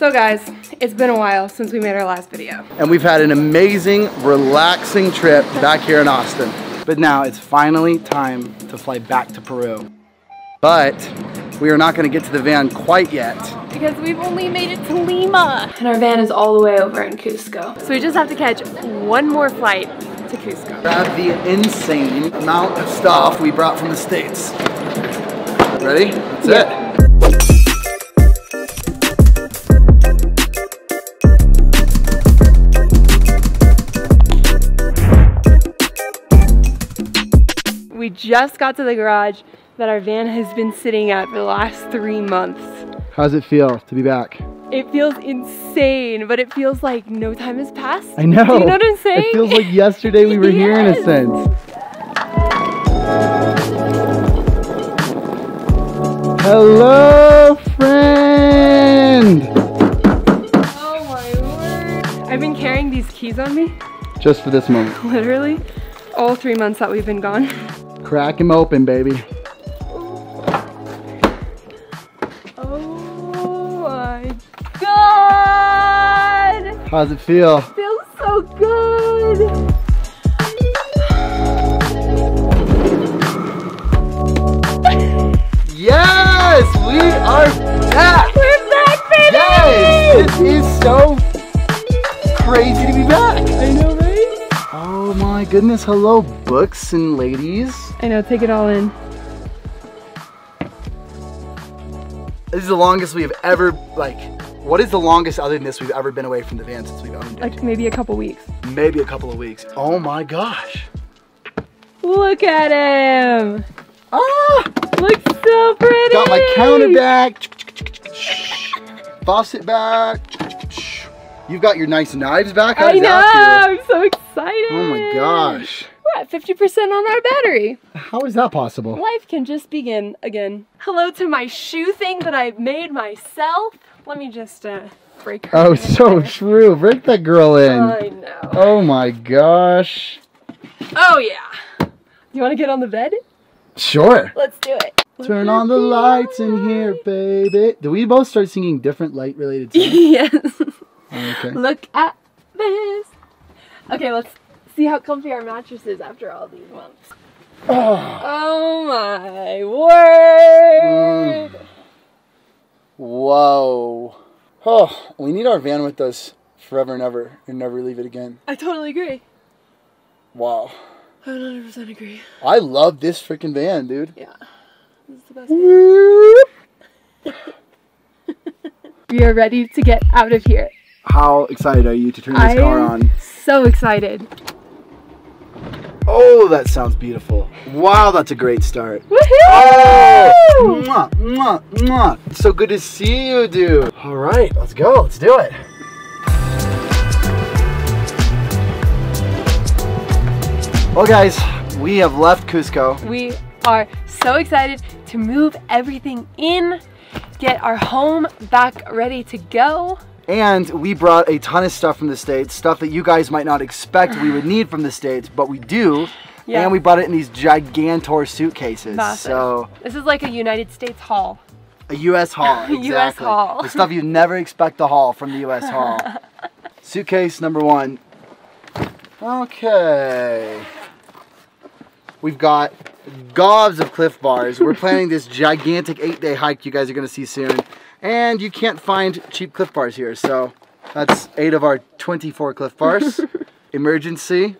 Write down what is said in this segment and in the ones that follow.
So guys, it's been a while since we made our last video. And we've had an amazing, relaxing trip back here in Austin. But now it's finally time to fly back to Peru. But we are not going to get to the van quite yet. Because we've only made it to Lima. And our van is all the way over in Cusco. So we just have to catch one more flight to Cusco. Grab the insane amount of stuff we brought from the States. Ready? That's Yeah. it. Just got to the garage that our van has been sitting at for the last three months. How does it feel to be back? It feels insane, but it feels like no time has passed. I know. Do you know what I'm saying? It feels like yesterday we were here in a sense. Hello, friend! Oh my word. I've been carrying these keys on me, Just for this moment. literally, all three months that we've been gone. Crack him open, baby. Oh my god! How's it feel? Feels so good! Yes! We are back! We're back, baby! Yes! This is so crazy to be back! My goodness, hello, books and ladies. I know, take it all in. This is the longest we've ever, like, what is the longest other than this we've ever been away from the van since we've owned it? Like maybe a couple weeks. Maybe a couple of weeks. Oh my gosh. Look at him! Ah! Looks so pretty! Got my counter back. Faucet back. You've got your nice knives back. How I know! I'm so excited! Feel? Oh my gosh. We're at 50% on our battery. How is that possible? Life can just begin again. Hello to my shoe thing that I made myself. Let me just uh, break her. Oh, so there. true. Break that girl in. I know. Oh my gosh. Oh yeah. You want to get on the bed? Sure. Let's do it. Turn on the lights in here, baby. Do we both start singing different light related songs? yes. Okay. Look at this. Okay, let's see how comfy our mattress is after all these months. Oh. Oh my word! Mm. Whoa. Oh, we need our van with us forever and ever and never leave it again. I totally agree. Wow. I 100% agree. I love this freaking van, dude. Yeah. This is the best. We are ready to get out of here. How excited are you to turn this I car on? so excited. Oh, that sounds beautiful. Wow, that's a great start. Woohoo! Oh! Mwah, mwah, mwah. It's so good to see you, dude. All right, let's go. Let's do it. Well, guys, we have left Cusco. We are so excited to move everything in, get our home back ready to go. And we brought a ton of stuff from the States, stuff that you guys might not expect we would need from the States, but we do. Yeah. And we brought it in these gigantor suitcases. Massive. So, This is like a United States haul. a U.S. haul. exactly. US haul. The stuff you never expect to haul from the U.S. haul. Suitcase number one. Okay. We've got gobs of Clif Bars. We're planning this gigantic eight-day hike you guys are going to see soon. And you can't find cheap Clif Bars here. So that's eight of our 24 Clif Bars. Emergency.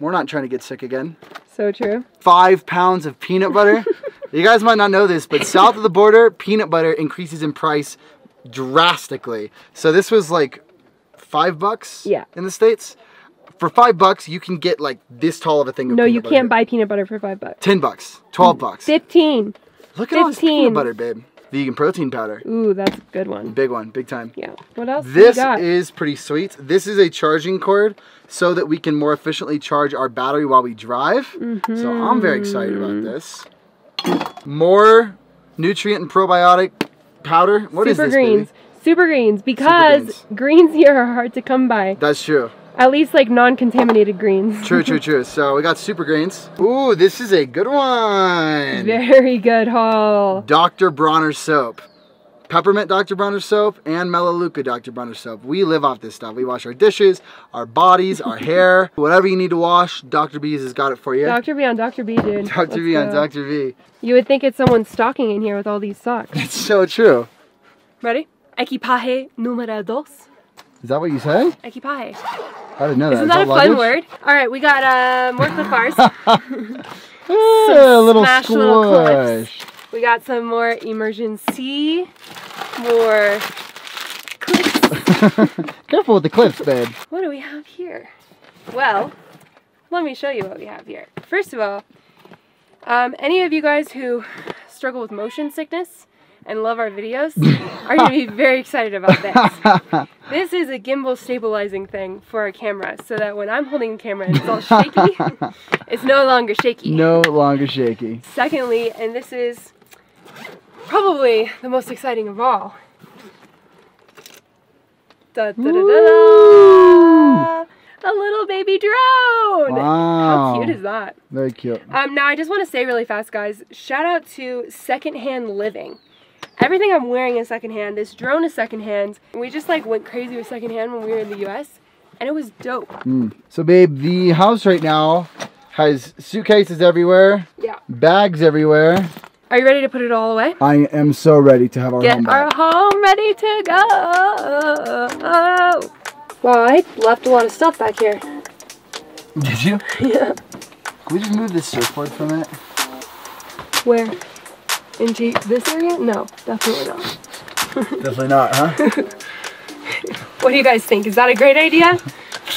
We're not trying to get sick again. So true. Five pounds of peanut butter. you guys might not know this, but south of the border, peanut butter increases in price drastically. So this was like five bucks Yeah. in the States. For five bucks, you can get like this tall of a thing of No, you can't buy peanut butter for five bucks. Ten bucks, twelve bucks. 15. Look at all this 15. peanut butter, babe. Vegan protein powder. Ooh, that's a good one. Big one, big time. Yeah. What else? This is pretty sweet. This is a charging cord so that we can more efficiently charge our battery while we drive. So I'm very excited about Mm-hmm. this. More nutrient and probiotic powder. What is this? Super greens. baby? Super greens because greens here are hard to come by. That's true. At least like non-contaminated greens. True, true, true. So we got super greens. Ooh, this is a good one. Very good haul. Dr. Bronner soap. Peppermint Dr. Bronner soap and Melaleuca Dr. Bronner soap. We live off this stuff. We wash our dishes, our bodies, our hair, whatever you need to wash, Dr. B's has got it for you. Dr. B on Dr. B, dude. Dr. Let's B on. Dr. V. You would think it's someone stalking in here with all these socks. It's so true. Ready? Equipaje número dos. Is that what you say? Equipaje. I didn't know that. Isn't Is that a fun luggage? word? All right, we got uh, more clip bars. A little smash little clips. we got some more emergency, more clips. Careful with the clips, babe. What do we have here? Well, let me show you what we have here. First of all, um, any of you guys who struggle with motion sickness and love our videos are going to be very excited about this. This is a gimbal stabilizing thing for our camera so that when I'm holding the camera and it's all shaky, it's no longer shaky. no longer shaky. Secondly, and this is probably the most exciting of all. Da, da, da. A little baby drone! Wow. How cute is that? Very cute. Um, now, I just want to say really fast, guys, shout out to Secondhand Living. Everything I'm wearing is secondhand. This drone is secondhand. We just like went crazy with secondhand when we were in the US, and it was dope. Mm. So, babe, the house right now has suitcases everywhere, Yeah. bags everywhere. Are you ready to put it all away? I am so ready to have our Get home our home ready to go. Wow, I left a lot of stuff back here. Did you? Yeah. Can we just move this surfboard for a minute? Where? Into this area? No, definitely not. Definitely not, huh? What do you guys think? Is that a great idea?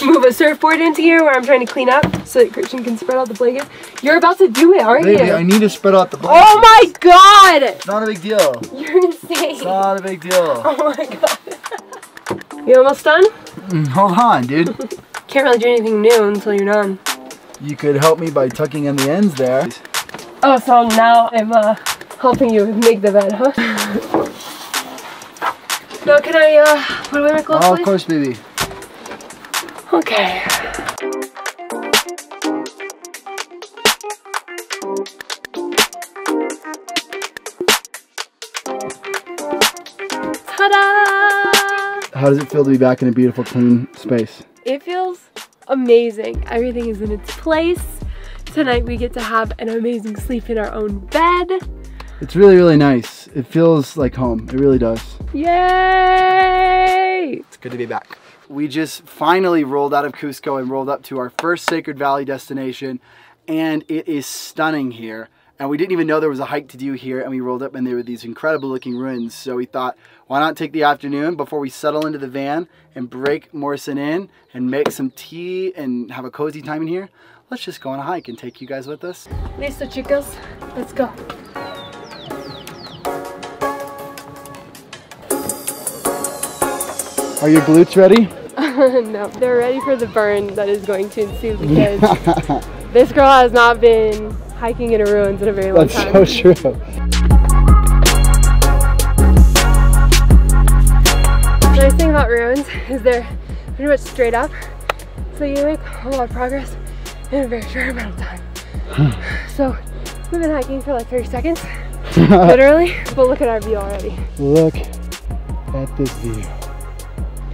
Move a surfboard into here where I'm trying to clean up so that Christian can spread out the blankets. You're about to do it, aren't Baby, you? I need to spread out the blankets. Oh my god! It's not a big deal. You're insane. It's not a big deal. Oh my god. You almost done? Mm, Hold on, dude. Can't really do anything new until you're done. You could help me by tucking in the ends there. Oh, so now I'm uh, helping you make the bed, huh? now can I uh, put away my clothes, Oh, of course, baby. Okay. Ta-da! How does it feel to be back in a beautiful, clean space? It feels amazing. Everything is in its place. Tonight we get to have an amazing sleep in our own bed. It's really, really nice. It feels like home. It really does. Yay! It's good to be back. We just finally rolled out of Cusco and rolled up to our first Sacred Valley destination, and it is stunning here. And we didn't even know there was a hike to do here, and we rolled up and there were these incredible looking ruins. So we thought, why not take the afternoon before we settle into the van and break Morrison in and make some tea and have a cozy time in here? Let's just go on a hike and take you guys with us. Listo, chicos. Let's go. Are your glutes ready? no, they're ready for the burn that is going to ensue because this girl has not been hiking in a ruins in a very long That's time. That's so true. The nice thing about ruins is they're pretty much straight up, so you make a lot of progress in a very short amount of time. Hmm. so we've been hiking for like 30 seconds, literally, but look at our view already. Look at this view.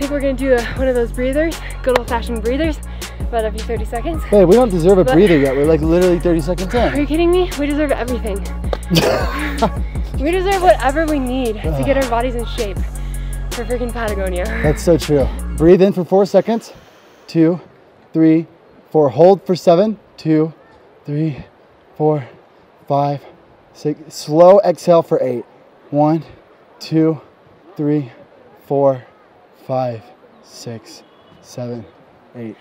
I think we're gonna do a, one of those breathers, good old fashioned breathers, about every 30 seconds. Hey, we don't deserve a But- breather yet. We're like literally 30 seconds in. Are you kidding me? We deserve everything. we deserve whatever we need to get our bodies in shape for freaking Patagonia. That's so true. Breathe in for four seconds. Two, three, four. Hold for seven. Two, three, four, five, six. Slow exhale for eight. One, two, three, four, five, six, seven, eight.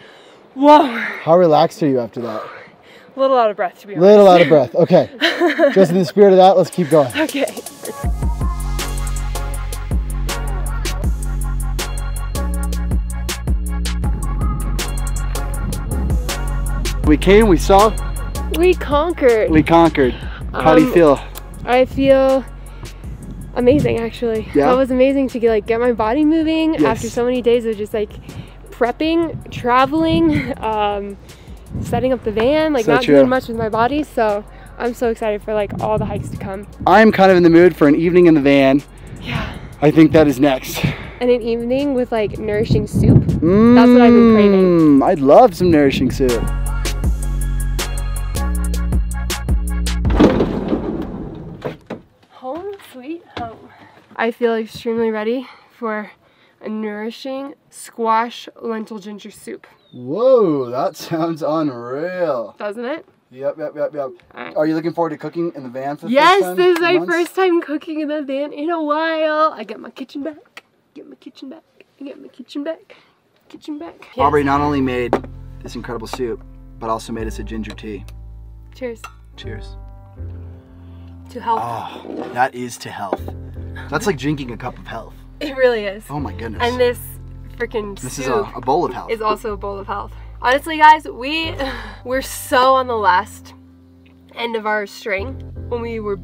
Whoa! How relaxed are you after that? A little out of breath to be honest. Little out of breath. Okay. Just in the spirit of that, let's keep going. Okay. We came, we saw, We conquered. we conquered. How do you Um, feel? I feel amazing actually. Yeah? That was amazing to get like get my body moving after so many days of just like prepping, traveling, um, setting up the van, like So not true. doing much with my body. So I'm so excited for like all the hikes to come. I'm kind of in the mood for an evening in the van. Yeah. I think that is next. and an evening with like nourishing soup. That's what I've been craving. Mm, I'd love some nourishing soup. I feel extremely ready for a nourishing squash lentil ginger soup, Whoa, that sounds unreal. doesn't it? Yep, yep, yep, yep. Alright. Are you looking forward to cooking in the van for the Yes, first time this is my months? first time cooking in the van in a while. I get my kitchen back. Get my kitchen back. I get my kitchen back. Kitchen back. Yes. Aubry not only made this incredible soup, but also made us a ginger tea. Cheers Cheers. to health. Oh, that is to health. That's like drinking a cup of health. It really is. Oh my goodness. And this freaking this is a, a bowl of health. is also a bowl of health. Honestly, guys, we we're so on the last end of our string when we were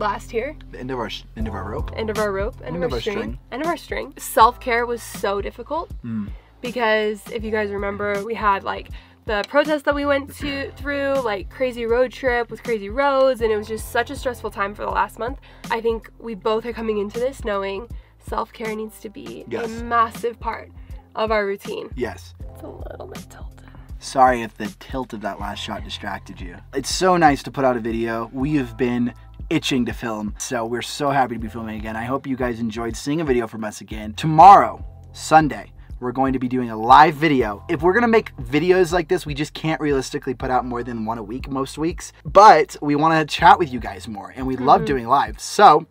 last here. the end of our end of our rope. End of our rope. End, of, our, string. string. End of our string. Self care was so difficult Mm. because if you guys remember, we had like the protest that we went to through, like crazy road trip with crazy roads, and it was just such a stressful time for the last month. I think we both are coming into this knowing self care needs to be Yes. a massive part of our routine. Yes. It's a little bit tilted. Sorry if the tilt of that last shot distracted you. It's so nice to put out a video. We have been itching to film, so we're so happy to be filming again. I hope you guys enjoyed seeing a video from us again. Tomorrow, Sunday, we're going to be doing a live video. If we're gonna make videos like this, we just can't realistically put out more than one a week most weeks. But we wanna chat with you guys more, and we love doing live. So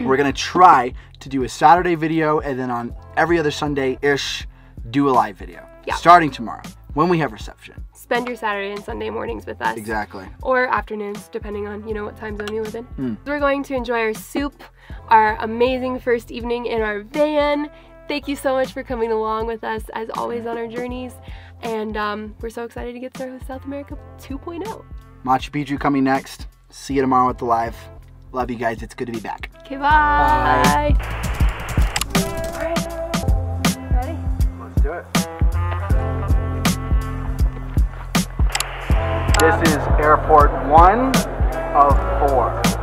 we're gonna try to do a Saturday video, and then on every other Sunday-ish, do a live video. Yeah. Starting tomorrow, when we have reception. Spend your Saturday and Sunday mornings with us. Exactly. Or afternoons, depending on, you know, what time zone you live in. Mm. We're going to enjoy our soup, our amazing first evening in our van. Thank you so much for coming along with us, as always, on our journeys. And um, we're so excited to get started with South America oh. 2.0. Machu Picchu coming next. See you tomorrow at the live. Love you guys. It's good to be back. Okay, bye. Alright. Ready? Let's do it. This is airport one of four. Five.